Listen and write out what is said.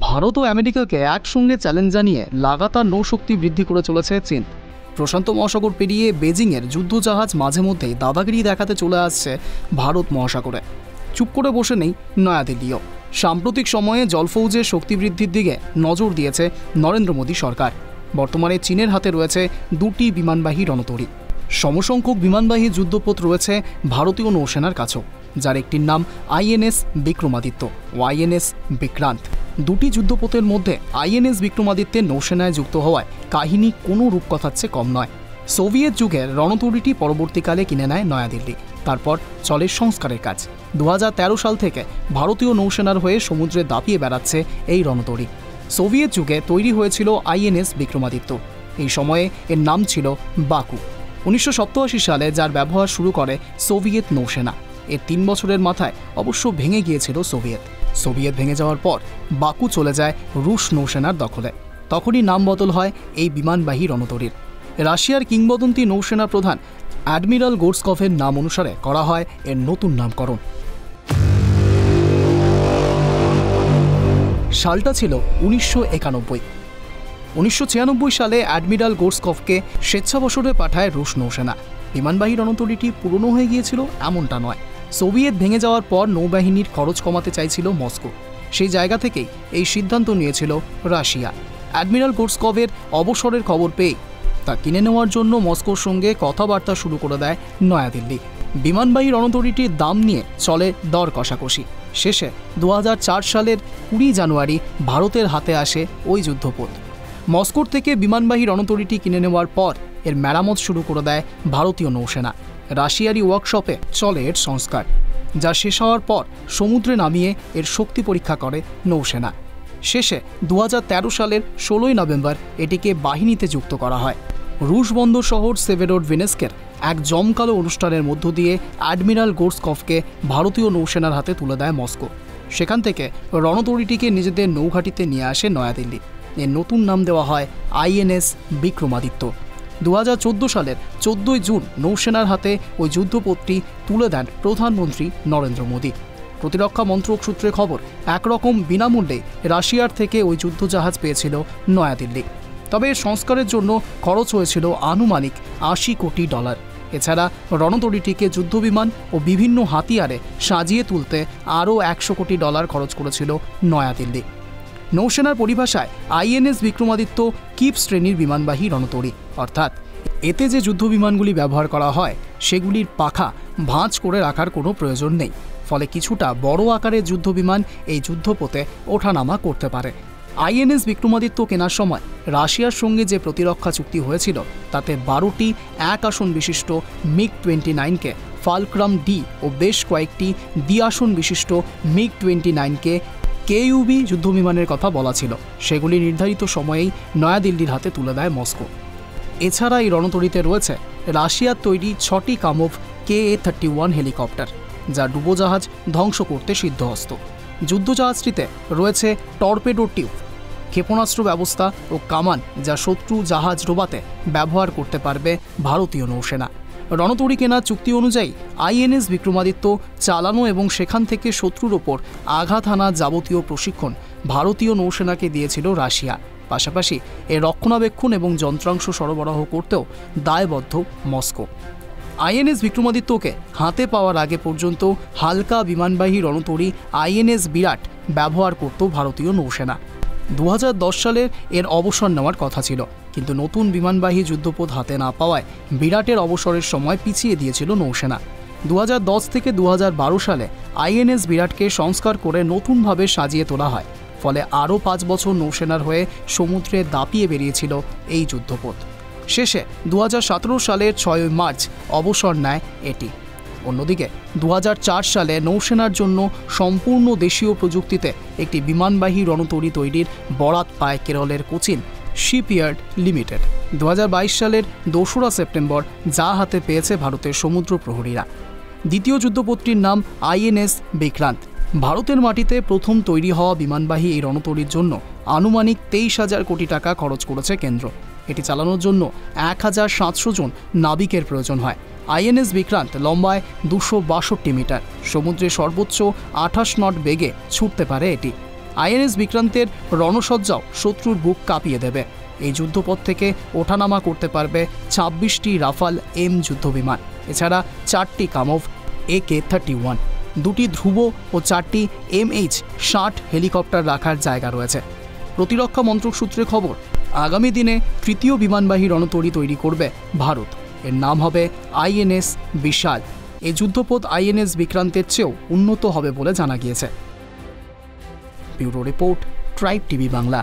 ভারত ও আমেরিকাকে একসঙ্গে চ্যালেঞ্জ জানিয়ে লাগাতার নৌশক্তি বৃদ্ধি করে চলেছে চীন। প্রশান্ত মহাসাগর পেরিয়ে বেজিংয়ের যুদ্ধজাহাজ মাঝে মধ্যেই দাদাগিরি দেখাতে চলে আসছে ভারত মহাসাগরে। চুপ করে বসে নেই নয়াদিল্লিও। সাম্প্রতিক সময়ে জলফৌজের শক্তি বৃদ্ধির দিকে নজর দিয়েছে নরেন্দ্র মোদী সরকার। বর্তমানে চীনের হাতে রয়েছে দুটি বিমানবাহী রণতরী। সমসংখ্যক বিমানবাহী যুদ্ধপথ রয়েছে ভারতীয় নৌসেনার কাছেও। যার একটির নাম আইএনএস বিক্রমাদিত্য ও আইএনএস বিক্রান্ত। দুটি যুদ্ধপোতের মধ্যে আইএনএস বিক্রমাদিত্যের নৌসেনায় যুক্ত হওয়ায় কাহিনী কোনো রূপকথার চেয়ে কম নয়। সোভিয়েত যুগের রণতরীটি পরবর্তীকালে কিনে নেয় নয়াদিল্লি। তারপর চলে সংস্কারের কাজ। দু হাজার তেরো সাল থেকে ভারতীয় নৌসেনার হয়ে সমুদ্রে দাপিয়ে বেড়াচ্ছে এই রণতরী সোভিয়েত যুগে তৈরি হয়েছিল আইএনএস বিক্রমাদিত্য। এই সময়ে এর নাম ছিল বাকু। উনিশশো সালে যার ব্যবহার শুরু করে সোভিয়েত নৌসেনা। এর তিন বছরের মাথায় অবশ্য ভেঙে গিয়েছিল সোভিয়েত। সোভিয়েত ভেঙে যাওয়ার পর বাকু চলে যায় রুশ নৌসেনার দখলে। তখনই নাম বদল হয় এই বিমানবাহী রণতরীর। রাশিয়ার কিংবদন্তি নৌসেনা প্রধান অ্যাডমিরাল গোর্সকফের নাম অনুসারে করা হয় এর নতুন নামকরণ। সালটা ছিল উনিশশো একানব্বই। উনিশশো সালে অ্যাডমিরাল গোর্সকফকে স্বেচ্ছাবসরে পাঠায় রুশ নৌসেনা। বিমানবাহী রণতরীটি পুরনো হয়ে গিয়েছিল এমনটা নয়। সোভিয়েত ভেঙে যাওয়ার পর নৌবাহিনীর খরচ কমাতে চাইছিল মস্কো। সেই জায়গা থেকেই এই সিদ্ধান্ত নিয়েছিল রাশিয়া। অ্যাডমিরাল গোর্সকভের অবসরের খবর পেয়ে তা কিনে নেওয়ার জন্য মস্কোর সঙ্গে কথাবার্তা শুরু করে দেয় নয়াদিল্লি। বিমানবাহী রণতরীটির দাম নিয়ে চলে দর কষাকষি। শেষে দু হাজার চার সালের কুড়ি জানুয়ারি ভারতের হাতে আসে ওই যুদ্ধপোত মস্কোর থেকে বিমানবাহী রণতরীটি কিনে নেওয়ার পর এর মেরামত শুরু করে দেয় ভারতীয় নৌসেনা। রাশিয়ারি ওয়ার্কশপে চলে এর সংস্কার, যা শেষ হওয়ার পর সমুদ্রে নামিয়ে এর শক্তি পরীক্ষা করে নৌসেনা। শেষে দু হাজার তেরো সালের ষোলোই নভেম্বর এটিকে বাহিনীতে যুক্ত করা হয়। রুশ বন্দর শহর সেভেরোড ভিনেস্কের এক জমকালো অনুষ্ঠানের মধ্য দিয়ে অ্যাডমিরাল গোর্সকফকে ভারতীয় নৌসেনার হাতে তুলে দেয় মস্কো। সেখান থেকে রণতরীটিকে নিজেদের নৌঘাটিতে নিয়ে আসে নয়াদিল্লি। এর নতুন নাম দেওয়া হয় আইএনএস বিক্রমাদিত্য। দু হাজার চোদ্দ সালের চোদ্দোই জুন নৌসেনার হাতে ওই যুদ্ধপথটি তুলে দেন প্রধানমন্ত্রী নরেন্দ্র মোদী। প্রতিরক্ষা মন্ত্রক সূত্রে খবর, একরকম বিনামূল্যে রাশিয়ার থেকে ওই যুদ্ধজাহাজ পেয়েছিল নয়াদিল্লি। তবে এর সংস্কারের জন্য খরচ হয়েছিল আনুমানিক আশি কোটি ডলার। এছাড়া রণতরীটিকে যুদ্ধবিমান ও বিভিন্ন হাতিয়ারে সাজিয়ে তুলতে আরও একশো কোটি ডলার খরচ করেছিল নয়াদিল্লি। নৌসেনার পরিভাষায় আইএনএস বিক্রমাদিত্য কিপ শ্রেণির বিমানবাহী রণতরী। অর্থাৎ, এতে যে যুদ্ধ বিমানগুলি ব্যবহার করা হয়, সেগুলির পাখা ভাঁজ করে রাখার কোনো প্রয়োজন নেই। ফলে কিছুটা বড় আকারের যুদ্ধবিমান এই যুদ্ধপথে ওঠানামা করতে পারে। আইএনএস বিক্রমাদিত্য কেনার সময় রাশিয়ার সঙ্গে যে প্রতিরক্ষা চুক্তি হয়েছিল, তাতে বারোটি এক আসন বিশিষ্ট মিগ টোয়েন্টি নাইনকে, ফালক্রাম ডি ও বেশ কয়েকটি দ্বি আসন বিশিষ্ট মিগ টোয়েন্টি নাইনকে কেইউবি যুদ্ধবিমানের কথা বলা ছিল। সেগুলি নির্ধারিত সময়েই নয়াদিল্লির হাতে তুলে দেয় মস্কো। এছাড়া এই রণতরীতে রয়েছে রাশিয়ার তৈরি ছটি Kamov K A thirty one helicopter, যা ডুবোজাহাজ ধ্বংস করতে সিদ্ধহস্ত। যুদ্ধজাহাজটিতে রয়েছে টর্পেডো টিউব, ক্ষেপণাস্ত্র ব্যবস্থা ও কামান যা শত্রু জাহাজ ডোবাতে ব্যবহার করতে পারবে ভারতীয় নৌসেনা। রণতরী কেনার চুক্তি অনুযায়ী আইএনএস বিক্রমাদিত্য চালানো এবং সেখান থেকে শত্রুর ওপর আঘাত হানা যাবতীয় প্রশিক্ষণ ভারতীয় নৌসেনাকে দিয়েছিল রাশিয়া। পাশাপাশি এর রক্ষণাবেক্ষণ এবং যন্ত্রাংশ সরবরাহ করতেও দায়বদ্ধ মস্কো। আইএনএস বিক্রমাদিত্যকে হাতে পাওয়ার আগে পর্যন্ত হালকা বিমানবাহী রণতরী আইএনএস বিরাট ব্যবহার করত ভারতীয় নৌসেনা। দু সালের এর অবসর নেওয়ার কথা ছিল। কিন্তু নতুন বিমানবাহী যুদ্ধপথ হাতে না পাওয়ায় বিরাটের অবসরের সময় পিছিয়ে দিয়েছিল নৌসেনা। দু হাজার দশ থেকে দু হাজার বারো সালে আইএনএস বিরাটকে সংস্কার করে নতুনভাবে সাজিয়ে তোলা হয়। ফলে আরও পাঁচ বছর নৌসেনার হয়ে সমুদ্রে দাপিয়ে বেরিয়েছিল এই যুদ্ধপথ। শেষে দু হাজার সতেরো সালের ছয়ই মার্চ অবসর নেয় এটি। অন্যদিকে দু হাজার চার সালে নৌসেনার জন্য সম্পূর্ণ দেশীয় প্রযুক্তিতে একটি বিমানবাহী রণতরী তৈরির বরাত পায় কেরলের কোচিন শিপইয়ার্ড লিমিটেড। দু হাজার বাইশ সালের দোসরা সেপ্টেম্বর যা হাতে পেয়েছে ভারতের সমুদ্র প্রহরীরা। দ্বিতীয় যুদ্ধপত্রীর নাম আইএনএস বিক্রান্ত। ভারতের মাটিতে প্রথম তৈরি হওয়া বিমানবাহী এই রণতরীর জন্য আনুমানিক তেইশ হাজার কোটি টাকা খরচ করেছে কেন্দ্র। এটি চালানোর জন্য এক হাজার সাতশো জন নাবিকের প্রয়োজন হয়। আইএনএস বিক্রান্ত লম্বায় দুশো বাষট্টি মিটার। সমুদ্রে সর্বোচ্চ আঠাশ নট বেগে ছুটতে পারে এটি। আইএনএস বিক্রান্তের রণসজ্জাও শত্রুর বুক কাঁপিয়ে দেবে। এই যুদ্ধপথ থেকে ওঠানামা করতে পারবে ছাব্বিশটি রাফাল এম যুদ্ধবিমান। এছাড়া চারটি কামভ এ কে থার্টি ওয়ান। দুটি ধ্রুব ও চারটি এমএইচ ষাট হেলিকপ্টার রাখার জায়গা রয়েছে। প্রতিরক্ষা মন্ত্রক সূত্রে খবর, আগামী দিনে তৃতীয় বিমানবাহী রণতরী তৈরি করবে ভারত। এর নাম হবে আইএনএস বিশাল। এই যুদ্ধপথ আইএনএস বিক্রান্তের চেয়েও উন্নত হবে বলে জানা গিয়েছে। Bureau report, Tribe TV Bangla.